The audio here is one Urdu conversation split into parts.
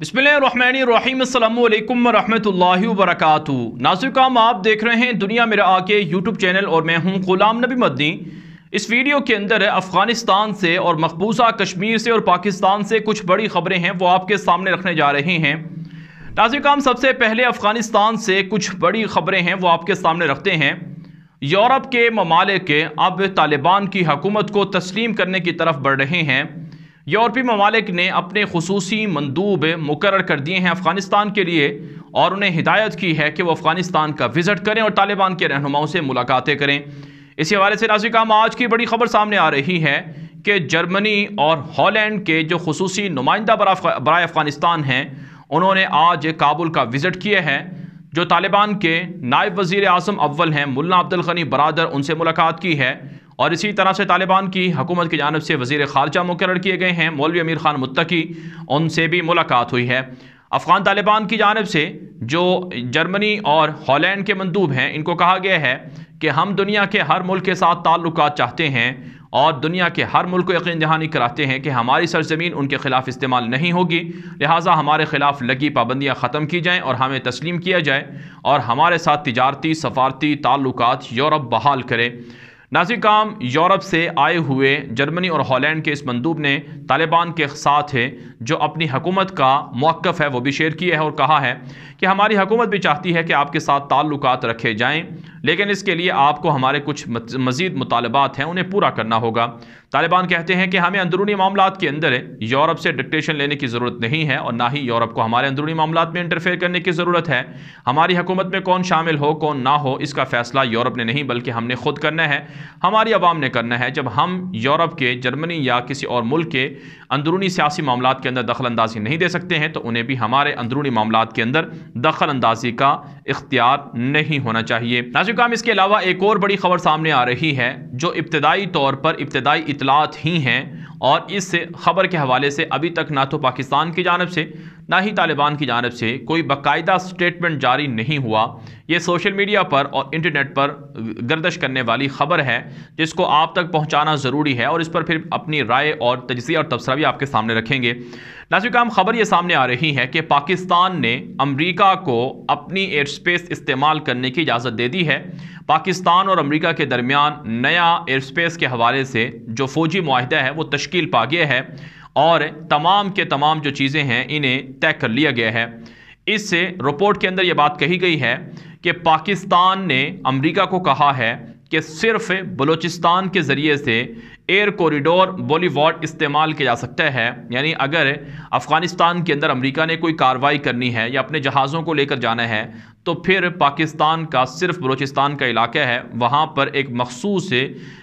بسم اللہ الرحمن الرحیم، السلام علیکم ورحمۃ اللہ وبرکاتہ۔ ناظر کام، آپ دیکھ رہے ہیں دنیا میرا آگے یوٹیوب چینل اور میں ہوں غلام نبی مدنی۔ اس ویڈیو کے اندر افغانستان سے اور مقبوضہ کشمیر سے اور پاکستان سے کچھ بڑی خبریں ہیں، وہ آپ کے سامنے رکھنے جا رہے ہیں۔ ناظر کام، سب سے پہلے افغانستان سے کچھ بڑی خبریں ہیں، وہ آپ کے سامنے رکھتے ہیں۔ یورپ کے ممالک اب طالبان کی حکومت کو تسلیم کرنے کی طرف بڑھ رہے ہیں۔ یورپی ممالک نے اپنے خصوصی مندوب مقرر کر دیے ہیں افغانستان کے لیے اور انہیں ہدایت کی ہے کہ وہ افغانستان کا وزٹ کریں اور طالبان کے رہنماؤں سے ملاقاتیں کریں۔ اسی حوالے سے ناظرکام آج کی بڑی خبر سامنے آ رہی ہے کہ جرمنی اور ہالینڈ کے جو خصوصی نمائندہ برائے افغانستان ہیں، انہوں نے آج کابل کا وزٹ کیا ہے جو طالبان کے نائب وزیر اعظم اول ہیں ملا عبدالغنی برادر، ان سے ملاقات کی ہے۔ اور اسی طرح سے طالبان کی حکومت کی جانب سے وزیر خارجہ مقرر کیے گئے ہیں، مولوی امیر خان متقی، ان سے بھی ملاقات ہوئی ہے۔ افغان طالبان کی جانب سے جو جرمنی اور ہالینڈ کے مندوب ہیں، ان کو کہا گیا ہے کہ ہم دنیا کے ہر ملک کے ساتھ تعلقات چاہتے ہیں اور دنیا کے ہر ملک کو یقین دہانی کراتے ہیں کہ ہماری سرزمین ان کے خلاف استعمال نہیں ہوگی۔ لہٰذا ہمارے خلاف لگی پابندیاں ختم کی جائیں اور ہمیں تسلیم کیا جائے اور ہمارے ساتھ تجارتی، سفارتی تعلقات یورپ بحال کرے۔ ناظر کام یورپ سے آئے ہوئے جرمنی اور ہالینڈ کے اس مندوب نے طالبان کے ساتھ ہے جو اپنی حکومت کا موقف ہے وہ بھی شیئر کیا ہے اور کہا ہے کہ ہماری حکومت بھی چاہتی ہے کہ آپ کے ساتھ تعلقات رکھے جائیں، لیکن اس کے لیے آپ کو ہمارے کچھ مزید مطالبات ہیں، انہیں پورا کرنا ہوگا۔ طالبان کہتے ہیں کہ ہمیں اندرونی معاملات کے اندر یورپ سے ڈکٹیشن لینے کی ضرورت نہیں ہے اور نہ ہی یورپ کو ہمارے اندرونی معاملات میں انٹرفیئر کرنے کی ضرورت ہے۔ ہماری حکومت میں کون شامل ہو، کون نہ ہو، اس کا فیصلہ یورپ نے نہیں، بلکہ ہم نے خود کرنا ہے۔ ہماری عوام نے کرنا ہے۔ جب ہم یورپ کے، جرمنی یا کسی اور ملک کے اندرونی سیاسی معاملات کے اندر دخل اندازی نہیں دے سکتے ہیں، تو انہیں بھی ہمارے اندرونی معاملات کے اندر دخل اندازی کا اختیار نہیں ہونا چاہیے۔ کام، اس کے علاوہ ایک اور بڑی خبر سامنے آ رہی ہے جو ابتدائی طور پر ابتدائی اطلاعات ہی ہیں اور اس خبر کے حوالے سے ابھی تک نہ تو پاکستان کی جانب سے، نہ ہی طالبان کی جانب سے کوئی باقاعدہ سٹیٹمنٹ جاری نہیں ہوا۔ یہ سوشل میڈیا پر اور انٹرنیٹ پر گردش کرنے والی خبر ہے، جس کو آپ تک پہنچانا ضروری ہے اور اس پر پھر اپنی رائے اور تجزیہ اور تبصرہ بھی آپ کے سامنے رکھیں گے۔ ناظر کام، خبر یہ سامنے آ رہی ہے کہ پاکستان نے امریکہ کو اپنی ایئر سپیس استعمال کرنے کی اجازت دے دی ہے۔ پاکستان اور امریکہ کے درمیان نیا ایئر سپیس کے حوالے سے جو فوجی معاہدہ ہے، وہ تشکیل پا گیا ہے اور تمام کے تمام جو چیزیں ہیں، انہیں طے کر لیا گیا ہے۔ اس سے رپورٹ کے اندر یہ بات کہی گئی ہے کہ پاکستان نے امریکہ کو کہا ہے کہ صرف بلوچستان کے ذریعے سے ایئر کوریڈور بولی وارڈ استعمال کیا جا سکتا ہے۔ یعنی اگر افغانستان کے اندر امریکہ نے کوئی کاروائی کرنی ہے یا اپنے جہازوں کو لے کر جانا ہے، تو پھر پاکستان کا صرف بلوچستان کا علاقہ ہے۔ وہاں پر ایک مخصوص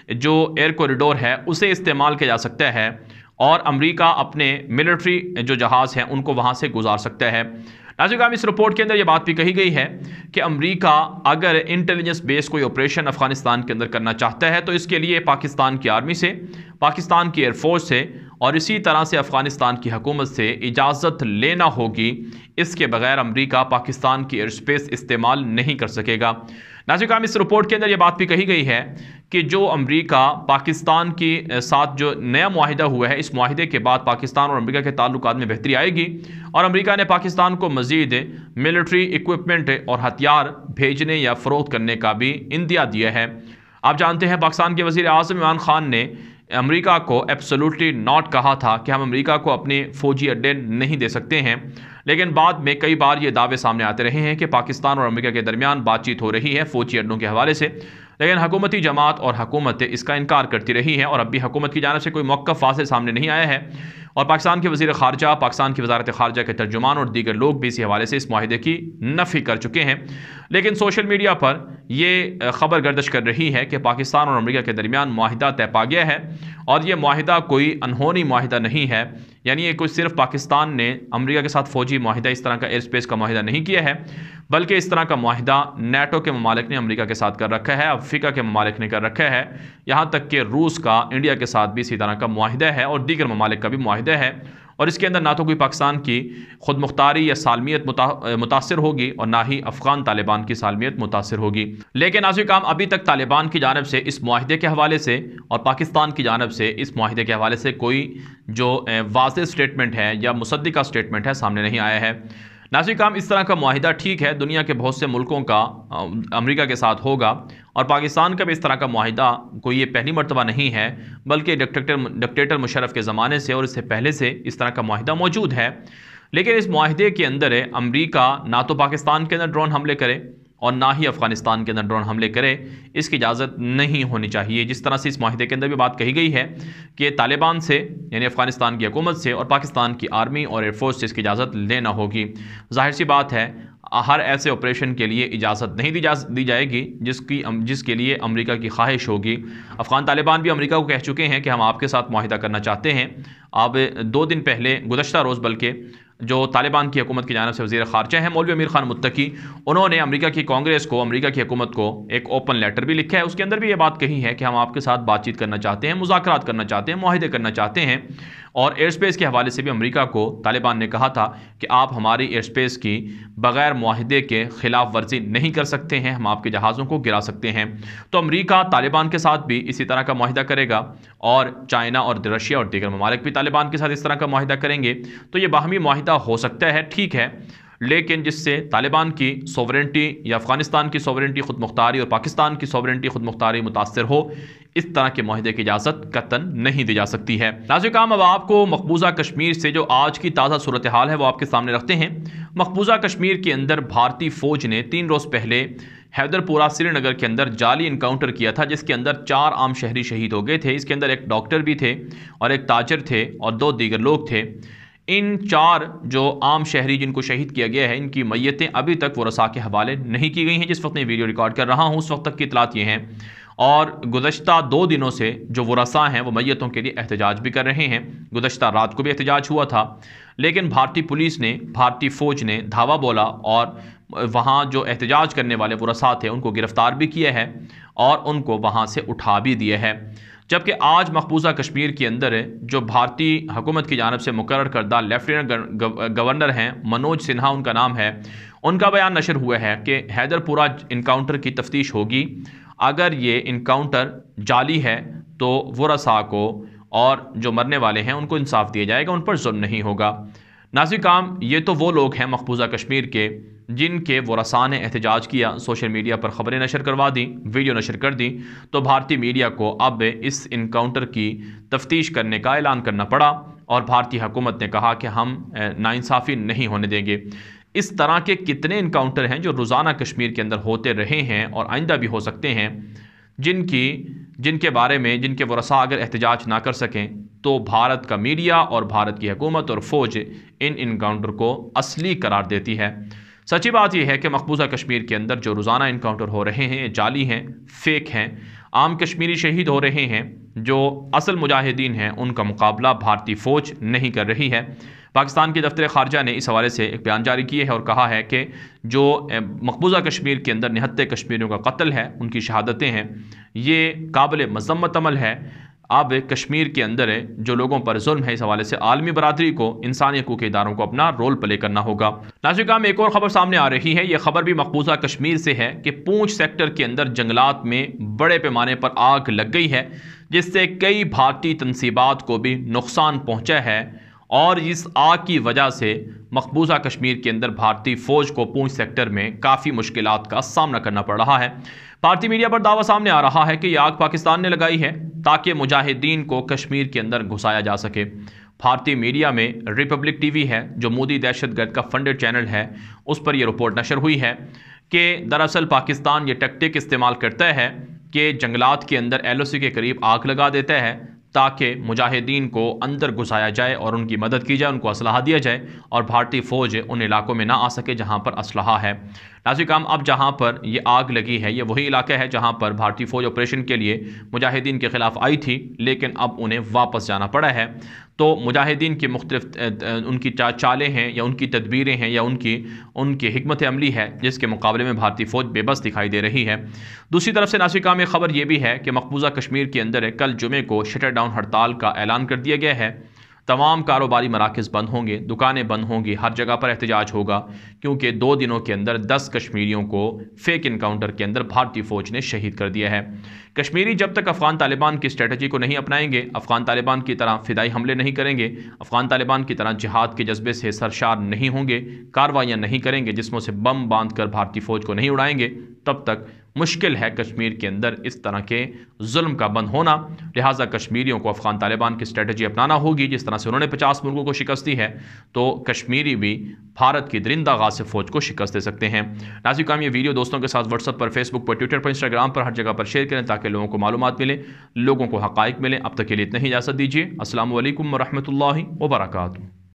جو ایئر کوریڈور ہے، اسے استعمال کیا جا سکتا ہے۔ اور امریکہ اپنے ملٹری جو جہاز ہیں، ان کو وہاں سے گزار سکتا ہے۔ ناظرین اس رپورٹ کے اندر یہ بات بھی کہی گئی ہے کہ امریکہ اگر انٹیلیجنس بیس کوئی آپریشن افغانستان کے اندر کرنا چاہتا ہے، تو اس کے لیے پاکستان کی آرمی سے، پاکستان کی ایئر فورس سے اور اسی طرح سے افغانستان کی حکومت سے اجازت لینا ہوگی، اس کے بغیر امریکہ پاکستان کی ایئر سپیس استعمال نہیں کر سکے گا۔ ناظرین اس رپورٹ کے اندر یہ بات بھی کہی گئی ہے کہ جو امریکہ پاکستان کی ساتھ جو نیا معاہدہ ہوا ہے، اس معاہدے کے بعد پاکستان اور امریکہ کے تعلقات میں بہتری آئے گی اور امریکہ نے پاکستان کو مزید ملٹری اکوپمنٹ اور ہتھیار بھیجنے یا فروخت کرنے کا بھی اندیا دیا ہے۔ آپ جانتے ہیں، پاکستان کے وزیر اعظم عمران خان نے امریکہ کو ایپسلوٹلی ناٹ کہا تھا کہ ہم امریکہ کو اپنے فوجی اڈے نہیں دے سکتے ہیں۔ لیکن بعد میں کئی بار یہ دعوے سامنے آتے رہے ہیں کہ پاکستان اور امریکہ کے درمیان بات چیت ہو رہی ہے فوجی اڈوں کے حوالے سے۔ لیکن حکومتی جماعت اور حکومت اس کا انکار کرتی رہی ہے اور اب بھی حکومت کی جانب سے کوئی موقف واضح سامنے نہیں آیا ہے۔ اور پاکستان کے وزیر خارجہ، پاکستان کی وزارت خارجہ کے ترجمان اور دیگر لوگ بھی اسی حوالے سے اس معاہدے کی نفی کر چکے ہیں۔ لیکن سوشل میڈیا پر یہ خبر گردش کر رہی ہے کہ پاکستان اور امریکہ کے درمیان معاہدہ طے پا گیا ہے اور یہ معاہدہ کوئی انہونی معاہدہ نہیں ہے۔ یعنی یہ کوئی صرف پاکستان نے امریکہ کے ساتھ فوجی معاہدہ اس طرح کا ایئر سپیس کا معاہدہ نہیں کیا ہے، بلکہ اس طرح کا معاہدہ نیٹو کے ممالک نے امریکہ کے ساتھ کر رکھا ہے، افریقہ کے ممالک نے کر رکھا ہے۔ یہاں تک کہ روس کا، انڈیا کے ساتھ بھی اسی طرح کا معاہدہ ہے اور دیگر ممالک کا بھی معاہدہ ہے اور اس کے اندر نہ تو کوئی پاکستان کی خود مختاری یا سالمیت متاثر ہوگی اور نہ ہی افغان طالبان کی سالمیت متاثر ہوگی۔ لیکن ناظر کام ابھی تک طالبان کی جانب سے اس معاہدے کے حوالے سے اور پاکستان کی جانب سے اس معاہدے کے حوالے سے کوئی جو واضح سٹیٹمنٹ ہے یا مصدقہ سٹیٹمنٹ ہے سامنے نہیں آیا ہے۔ ناظر کام اس طرح کا معاہدہ ٹھیک ہے، دنیا کے بہت سے ملکوں کا امریکہ کے ساتھ ہوگا۔ اور پاکستان کا بھی اس طرح کا معاہدہ کوئی یہ پہلی مرتبہ نہیں ہے، بلکہ ڈکٹیٹر مشرف کے زمانے سے اور اس سے پہلے سے اس طرح کا معاہدہ موجود ہے۔ لیکن اس معاہدے کے اندر امریکہ نہ تو پاکستان کے اندر ڈرون حملے کرے اور نہ ہی افغانستان کے اندر ڈرون حملے کرے۔ اس کی اجازت نہیں ہونی چاہیے۔ جس طرح سے اس معاہدے کے اندر بھی بات کہی گئی ہے کہ طالبان سے یعنی افغانستان کی حکومت سے اور پاکستان کی آرمی اور ایئر فورس سے اس کی اجازت لینا ہوگی۔ ظاہر سی بات ہے ہر ایسے آپریشن کے لیے اجازت نہیں دی جائے گی، جس کی جس کے لیے امریکہ کی خواہش ہوگی۔ افغان طالبان بھی امریکہ کو کہہ چکے ہیں کہ ہم آپ کے ساتھ معاہدہ کرنا چاہتے ہیں۔ آپ دو دن پہلے گزشتہ روز بلکہ جو طالبان کی حکومت کی جانب سے وزیر خارجہ ہیں، مولوی امیر خان متقی، انہوں نے امریکہ کی کانگریس کو، امریکہ کی حکومت کو ایک اوپن لیٹر بھی لکھا ہے۔ اس کے اندر بھی یہ بات کہی ہے کہ ہم آپ کے ساتھ بات چیت کرنا چاہتے ہیں، مذاکرات کرنا چاہتے ہیں، معاہدے کرنا چاہتے ہیں۔ اور ایئر سپیس کے حوالے سے بھی امریکہ کو طالبان نے کہا تھا کہ آپ ہماری ایئر سپیس کی بغیر معاہدے کے خلاف ورزی نہیں کر سکتے ہیں، ہم آپ کے جہازوں کو گرا سکتے ہیں۔ تو امریکہ طالبان کے ساتھ بھی اسی طرح کا معاہدہ کرے گا اور چائنا اور رشیا اور دیگر ممالک بھی طالبان کے ساتھ اس طرح کا معاہدہ کریں گے۔ تو یہ باہمی معاہدہ ہو سکتا ہے، ٹھیک ہے، لیکن جس سے طالبان کی سوورنٹی یا افغانستان کی سوورنٹی خود مختاری اور پاکستان کی سوورنٹی خود مختاری متاثر ہو، اس طرح کے معاہدے کی اجازت قطن نہیں دی جا سکتی ہے۔ ناظر کام، اب آپ کو مقبوضہ کشمیر سے جو آج کی تازہ صورتحال ہے وہ آپ کے سامنے رکھتے ہیں۔ مقبوضہ کشمیر کے اندر بھارتی فوج نے تین روز پہلے حیدر پورہ سری نگر کے اندر جعلی انکاؤنٹر کیا تھا، جس کے اندر چار عام شہری شہید ہو گئے تھے۔ اس کے اندر ایک ڈاکٹر بھی تھے اور ایک تاجر تھے اور دو دیگر لوگ تھے۔ ان چار جو عام شہری جن کو شہید کیا گیا ہے، ان کی میتیں ابھی تک وہ رسا کے حوالے نہیں کی گئی ہیں، جس وقت میں ویڈیو ریکارڈ کر رہا ہوں، اس وقت تک کی اطلاعات یہ ہیں۔ اور گزشتہ دو دنوں سے جو وہ رسا ہیں، وہ میتوں کے لیے احتجاج بھی کر رہے ہیں۔ گزشتہ رات کو بھی احتجاج ہوا تھا، لیکن بھارتی پولیس نے، بھارتی فوج نے دھاوا بولا اور وہاں جو احتجاج کرنے والے وہ رسا تھے، ان کو گرفتار بھی کیا ہے اور ان کو وہاں سے اٹھا بھی دیا ہے۔ جبکہ آج مقبوضہ کشمیر کے اندر جو بھارتی حکومت کی جانب سے مقرر کردہ لیفٹیننٹ گورنر ہیں، منوج سنہا ان کا نام ہے، ان کا بیان نشر ہوا ہے کہ حیدر پورہ انکاؤنٹر کی تفتیش ہوگی۔ اگر یہ انکاؤنٹر جعلی ہے تو وہ رسا کو اور جو مرنے والے ہیں ان کو انصاف دیا جائے گا، ان پر ظلم نہیں ہوگا۔ ناظر کام، یہ تو وہ لوگ ہیں مقبوضہ کشمیر کے جن کے وہ رسان نے احتجاج کیا، سوشل میڈیا پر خبریں نشر کروا دیں، ویڈیو نشر کر دیں، تو بھارتی میڈیا کو اب اس انکاؤنٹر کی تفتیش کرنے کا اعلان کرنا پڑا اور بھارتی حکومت نے کہا کہ ہم ناانصافی نہیں ہونے دیں گے۔ اس طرح کے کتنے انکاؤنٹر ہیں جو روزانہ کشمیر کے اندر ہوتے رہے ہیں اور آئندہ بھی ہو سکتے ہیں، جن کی، جن کے بارے میں، جن کے ورثہ اگر احتجاج نہ کر سکیں، تو بھارت کا میڈیا اور بھارت کی حکومت اور فوج ان انکاؤنٹر کو اصلی قرار دیتی ہے۔ سچی بات یہ ہے کہ مقبوضہ کشمیر کے اندر جو روزانہ انکاؤنٹر ہو رہے ہیں، جعلی ہیں، فیک ہیں، عام کشمیری شہید ہو رہے ہیں، جو اصل مجاہدین ہیں، ان کا مقابلہ بھارتی فوج نہیں کر رہی ہے۔ پاکستان کے دفتر خارجہ نے اس حوالے سے ایک بیان جاری کیے ہے اور کہا ہے کہ جو مقبوضہ کشمیر کے اندر نہتے کشمیریوں کا قتل ہے، ان کی شہادتیں ہیں۔ یہ قابل مذمت عمل ہے۔ اب کشمیر کے اندر جو لوگوں پر ظلم ہے اس حوالے سے عالمی برادری کو انسانی حقوق اداروں کو اپنا رول پلے کرنا ہوگا۔ ناظرکہ میں ایک اور خبر سامنے آ رہی ہے۔ یہ خبر بھی مقبوضہ کشمیر سے ہے کہ پونچھ سیکٹر کے اندر جنگلات میں بڑے پیمانے پر آگ لگ گئی ہے، جس سے کئی بھارتی تنصیبات کو بھی نقصان پہنچا ہے۔ اور اس آگ کی وجہ سے مقبوضہ کشمیر کے اندر بھارتی فوج کو پونچھ سیکٹر میں کافی مشکلات کا سامنا کرنا پڑ رہا ہے۔ بھارتی میڈیا پر دعویٰ سامنے آ رہا ہے کہ یہ آگ پاکستان نے لگائی ہے تاکہ مجاہدین کو کشمیر کے اندر گھسایا جا سکے۔ بھارتی میڈیا میں ریپبلک ٹی وی ہے، جو مودی دہشت گرد کا فنڈڈ چینل ہے، اس پر یہ رپورٹ نشر ہوئی ہے کہ دراصل پاکستان یہ ٹیکٹک استعمال کرتا ہے کہ جنگلات کے اندر ایل او سی کے قریب آگ لگا دیتا ہے تاکہ مجاہدین کو اندر گھسایا جائے اور ان کی مدد کی جائے، ان کو اسلحہ دیا جائے اور بھارتی فوج ان علاقوں میں نہ آ سکے جہاں پر اسلحہ ہے۔ ناظر کام اب جہاں پر یہ آگ لگی ہے، یہ وہی علاقہ ہے جہاں پر بھارتی فوج آپریشن کے لیے مجاہدین کے خلاف آئی تھی، لیکن اب انہیں واپس جانا پڑا ہے۔ تو مجاہدین کی مختلف ان کی چالیں ہیں یا ان کی تدبیریں ہیں یا ان کی ان کی حکمت عملی ہے، جس کے مقابلے میں بھارتی فوج بے بس دکھائی دے رہی ہے۔ دوسری طرف سے ناصر کام خبر یہ بھی ہے کہ مقبوضہ کشمیر کے اندر کل جمعے کو شٹر ڈاؤن ہڑتال کا اعلان کر دیا گیا ہے۔ تمام کاروباری مراکز بند ہوں گے، دکانیں بند ہوں گی، ہر جگہ پر احتجاج ہوگا، کیونکہ دو دنوں کے اندر دس کشمیریوں کو فیک انکاؤنٹر کے اندر بھارتی فوج نے شہید کر دیا ہے۔ کشمیری جب تک افغان طالبان کی اسٹریٹجی کو نہیں اپنائیں گے، افغان طالبان کی طرح فدائی حملے نہیں کریں گے، افغان طالبان کی طرح جہاد کے جذبے سے سرشار نہیں ہوں گے، کاروائیاں نہیں کریں گے جسموں سے بم باندھ کر بھارتی فوج کو نہیں اڑائیں گے، تب تک مشکل ہے کشمیر کے اندر اس طرح کے ظلم کا بند ہونا۔ لہٰذا کشمیریوں کو افغان طالبان کی اسٹریٹجی اپنانا ہوگی، جس طرح سے انہوں نے پچاس ملکوں کو شکست دی ہے، تو کشمیری بھی بھارت کی درندہ غاز فوج کو شکست دے سکتے ہیں۔ ناظر کام، یہ ویڈیو دوستوں کے ساتھ واٹس اپ پر فیس بک پر ٹویٹر پر انسٹاگرام پر، ہر جگہ پر شیئر کریں تاکہ لوگوں کو معلومات ملیں لوگوں کو حقائق ملیں اب تک کے لیے اتنا ہی، اجازت دیجیے۔ السلام علیکم ورحمۃ اللہ وبرکاتہ۔